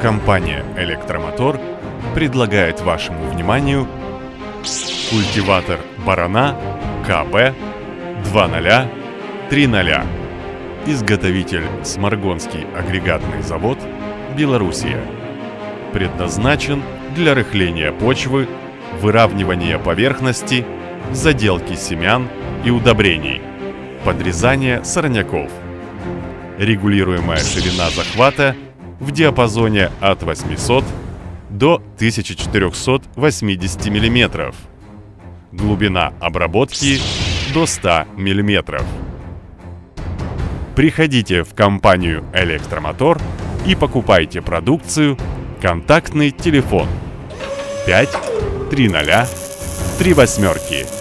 Компания «Электромотор» предлагает вашему вниманию культиватор «Барана» КБ 2030. Изготовитель Сморгонский агрегатный завод, Белоруссия. Предназначен для рыхления почвы, выравнивания поверхности, заделки семян и удобрений, подрезания сорняков. Регулируемая ширина захвата в диапазоне от 800 до 1480 мм. Глубина обработки до 100 мм. Приходите в компанию «Электромотор» и покупайте продукцию Контактный телефон 5 300 3 восьмерки